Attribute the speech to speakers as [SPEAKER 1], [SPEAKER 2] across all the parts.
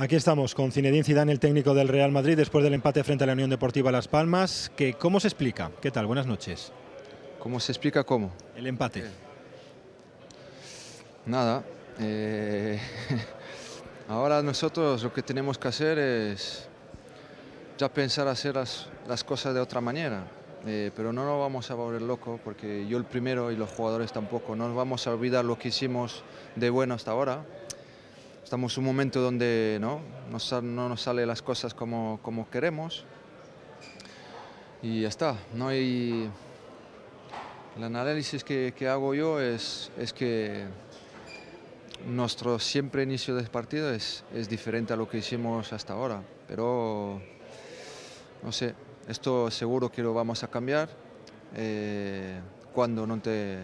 [SPEAKER 1] Aquí estamos con Zinedine Zidane, el técnico del Real Madrid, después del empate frente a la Unión Deportiva Las Palmas. Que, ¿Cómo se explica? ¿Qué tal? Buenas noches.
[SPEAKER 2] ¿Cómo se explica cómo?
[SPEAKER 1] El empate.
[SPEAKER 2] Nada. eh, ahora nosotros lo que tenemos que hacer es ya pensar hacer las, las cosas de otra manera. Eh, pero no nos vamos a volver locos porque yo el primero y los jugadores tampoco. No nos vamos a olvidar lo que hicimos de bueno hasta ahora. Estamos en un momento donde no, no, no nos salen las cosas como, como queremos. Y ya está. No hay... El análisis que, que hago yo es, es que nuestro siempre inicio de partido es, es diferente a lo que hicimos hasta ahora. Pero no sé, esto seguro que lo vamos a cambiar. eh, cuando no te.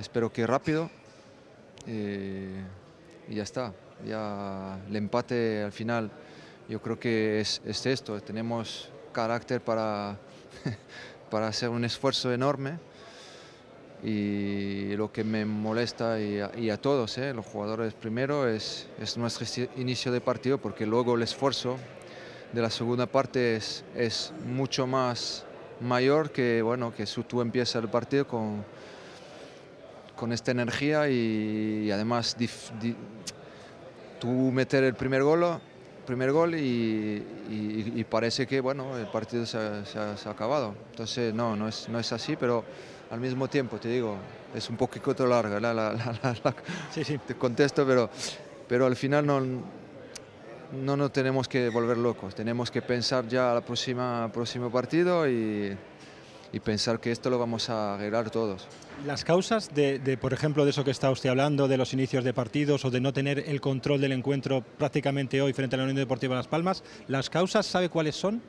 [SPEAKER 2] Espero que rápido. eh, y ya está. Ya el empate al final, yo creo que es, es esto. Tenemos carácter para, para hacer un esfuerzo enorme. Y lo que me molesta y a, todos, ¿eh? los jugadores primero, es, es nuestro inicio de partido, porque luego el esfuerzo de la segunda parte es, es mucho más mayor que, bueno, que si tú empiezas el partido con, con esta energía y, y además dif- di- tú meter el primer gol, primer gol y, y- y parece que bueno, el partido se ha, se ha- se ha acabado. Entonces no, no es, no es así, pero al mismo tiempo te digo, es un poquito larga la,
[SPEAKER 1] Sí, sí.
[SPEAKER 2] te contesto, pero, pero al final no, no nos tenemos que volver locos, tenemos que pensar ya al próximo partido y, y pensar que esto lo vamos a arreglar todos.
[SPEAKER 1] Las causas de, de, por ejemplo, de eso que está usted hablando, de los inicios de partidos o de no tener el control del encuentro prácticamente hoy frente a la Unión Deportiva Las Palmas, ¿las causas sabe cuáles son?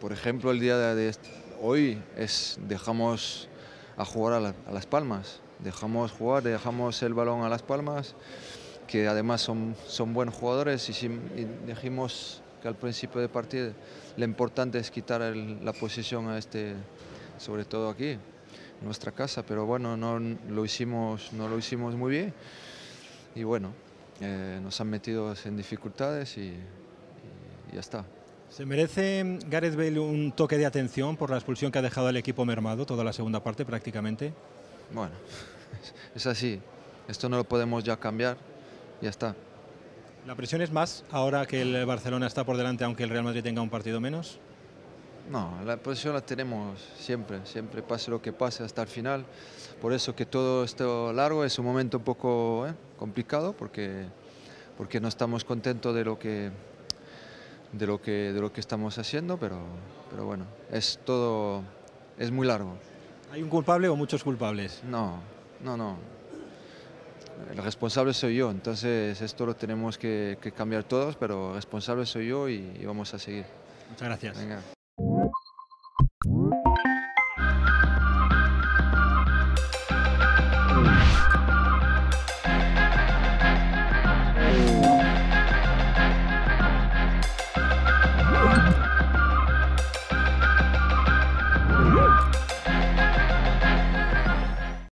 [SPEAKER 2] Por ejemplo, el día de, de hoy es dejamos a jugar a, la- a Las Palmas, dejamos jugar, dejamos el balón a Las Palmas, que además son, son buenos jugadores y, si, y dijimos que al principio del partido lo importante es quitar el- la posición a este, sobre todo aquí, en nuestra casa, pero bueno, no lo hicimos, no lo hicimos muy bien y bueno, eh, nos han metido en dificultades y- y- y ya está.
[SPEAKER 1] ¿Se merece Gareth Bale un toque de atención por la expulsión que ha dejado el equipo mermado toda la segunda parte prácticamente?
[SPEAKER 2] Bueno, es así. Esto no lo podemos ya cambiar. Ya está.
[SPEAKER 1] ¿La presión es más ahora que el Barcelona está por delante aunque el Real Madrid tenga un partido menos?
[SPEAKER 2] No, la posición la tenemos siempre, siempre pase lo que pase hasta el final. Por eso que todo esto largo es un momento un poco eh, complicado porque, porque no estamos contentos de lo que de lo que de lo que estamos haciendo, pero, pero bueno, es todo es muy largo.
[SPEAKER 1] ¿Hay un culpable o muchos culpables?
[SPEAKER 2] No, no, no. El responsable soy yo, entonces esto lo tenemos que, que cambiar todos, pero responsable soy yo y, y vamos a seguir.
[SPEAKER 1] Muchas gracias.
[SPEAKER 2] Venga.